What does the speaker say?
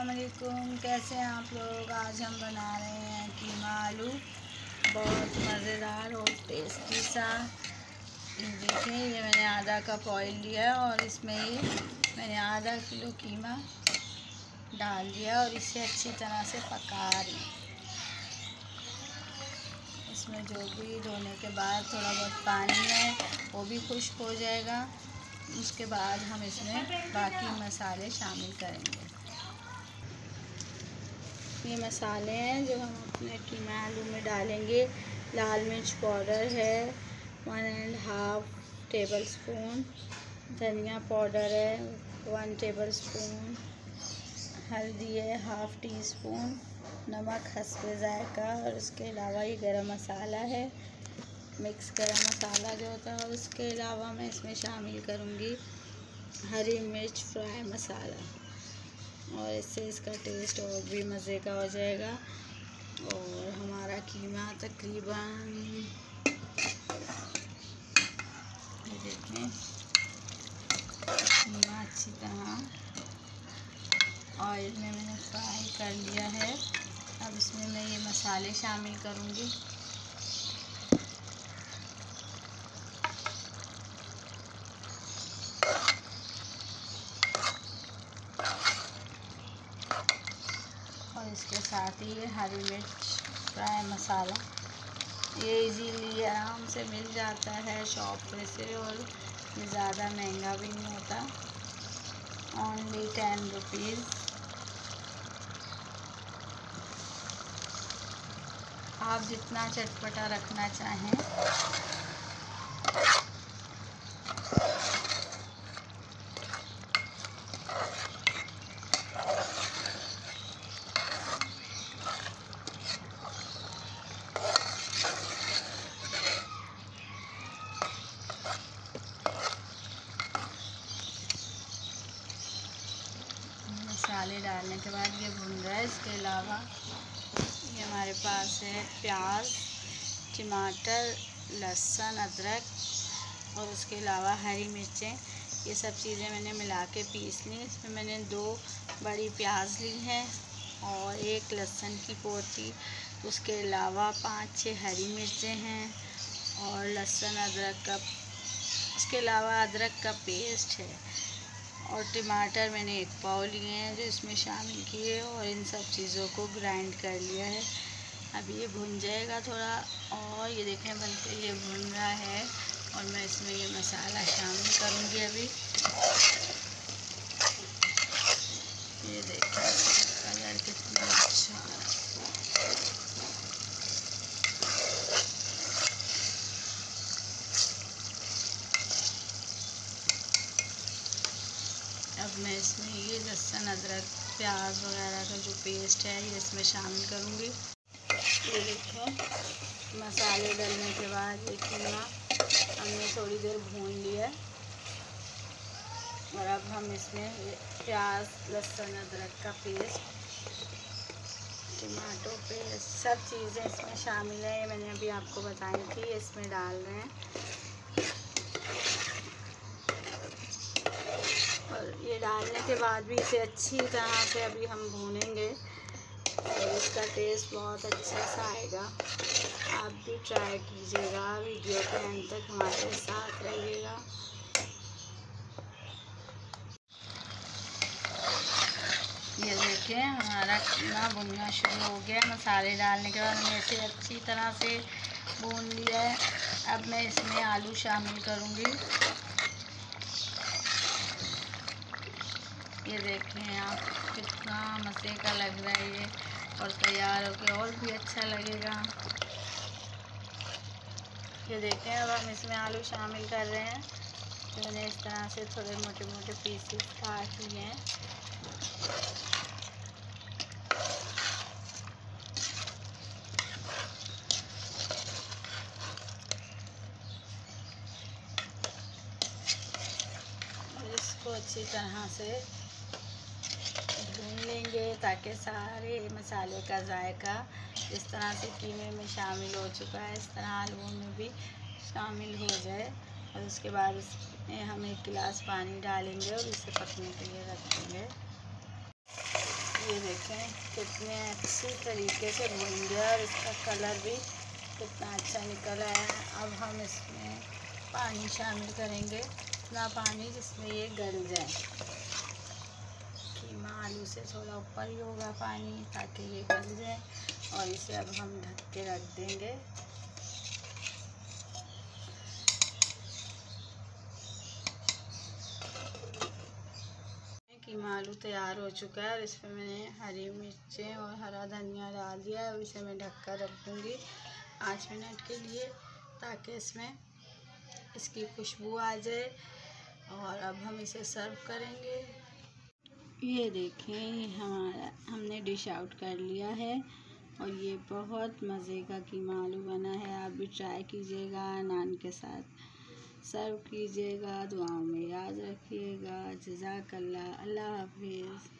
अलकुम कैसे हैं आप लोग? आज हम बना रहे हैं कीमा आलू। बहुत मज़ेदार और टेस्टी सा। देखिए, ये मैंने आधा कप ऑयल लिया और इसमें ये मैंने आधा किलो कीमा डाल दिया और इसे अच्छी तरह से पका रही इसमें जो भी धोने के बाद थोड़ा बहुत पानी है, वो भी खुश्क हो जाएगा। उसके बाद हम इसमें बाकी मसाले शामिल करेंगे। ये मसाले हैं जो हम अपने कीमा आलू में डालेंगे। लाल मिर्च पाउडर है one and half tablespoon धनिया पाउडर है वन टेबल स्पून हल्दी है हाफ़ टी स्पून नमक हंसपे जायका, और उसके अलावा ये गरम मसाला है। मिक्स गरम मसाला जो होता है और उसके अलावा मैं इसमें शामिल करूँगी हरी मिर्च फ्राई मसाला। और इससे इसका टेस्ट और भी मज़े का हो जाएगा। और हमारा कीमा तकरीबन देखें कीमा अच्छी तरह ऑयल में मैंने फ्राई कर लिया है। अब इसमें मैं ये मसाले शामिल करूँगी। साथ ही हरी मिर्च, फ्राई मसाला, ये इजीली आराम से मिल जाता है शॉप पे से और ये ज़्यादा महँगा भी नहीं होता। ओनली टेन रुपीज़ आप जितना चटपटा रखना चाहें। मसाले डालने के बाद ये भुन रहा है। इसके अलावा ये हमारे पास है प्याज, टमाटर, लहसुन, अदरक और उसके अलावा हरी मिर्चें। ये सब चीज़ें मैंने मिला के पीस ली। इसमें मैंने दो बड़ी प्याज ली हैं और एक लहसुन की पोती। उसके अलावा पाँच छः हरी मिर्चें हैं और लहसुन, अदरक का उसके अलावा अदरक का पेस्ट है। और टमाटर मैंने एक पाव लिए हैं जो इसमें शामिल किए और इन सब चीज़ों को ग्राइंड कर लिया है। अब ये भुन जाएगा थोड़ा और ये देखें बल्कि ये भुन रहा है और मैं इसमें ये मसाला शामिल करूँगी अभी ये देखें कलर कितना अच्छा अब मैं इसमें ये लहसुन, अदरक, प्याज वगैरह का जो पेस्ट है, ये इसमें शामिल करूँगी। ये देखो, मसाले डालने के बाद ये कीमा हमने थोड़ी देर भून लिया और अब हम इसमें प्याज, लहसुन, अदरक का पेस्ट टमाटो पेस्ट सब चीज़ें इसमें शामिल है। मैंने अभी आपको बताई थी इसमें डाल रहे हैं। और ये डालने के बाद भी इसे अच्छी तरह से अभी हम भूनेंगे। और इसका टेस्ट बहुत अच्छा सा आएगा। आप भी ट्राई कीजिएगा वीडियो के अंत तक हमारे साथ रहिएगा। ये देखिए हमारा खाना भुनना शुरू हो गया। मसाले डालने के बाद हमने इसे अच्छी तरह से भून लिया है। अब मैं इसमें आलू शामिल करूँगी। ये देखें आप, कितना मज़े का लग रहा है ये, और तैयार होके और भी अच्छा लगेगा। ये देखें अब हम इसमें आलू शामिल कर रहे हैं। तो मैंने इस तरह से थोड़े मोटे मोटे पीसेस काट लिए हैं। इसको अच्छी तरह से भून लेंगे ताकि सारे मसाले का जायका इस तरह से कीमे में शामिल हो चुका है, इस तरह आलूओं में भी शामिल हो जाए। और उसके बाद इसमें हम एक गिलास पानी डालेंगे और इसे पकने के लिए रख देंगे ये देखें कितने अच्छी तरीके से भून गया और इसका कलर भी कितना अच्छा निकल आया है। अब हम इसमें पानी शामिल करेंगे, इतना पानी जिसमें ये गल जाए। कीमा आलू से थोड़ा ऊपर ही होगा पानी ताकि ये गल जाए और इसे अब हम ढक के रख देंगे। आलू तैयार हो चुका है और इस पर मैंने हरी मिर्चें और हरा धनिया डाल दिया है अब इसे मैं ढक कर रख दूँगी पाँच मिनट के लिए ताकि इसमें इसकी खुशबू आ जाए और अब हम इसे सर्व करेंगे। ये देखें, हमारा, हमने डिश आउट कर लिया है और ये बहुत मज़े का कीमा आलू बना है। आप भी ट्राई कीजिएगा, नान के साथ सर्व कीजिएगा, दुआओं में याद रखिएगा। जजाकल्ला अल्लाह हाफिज़।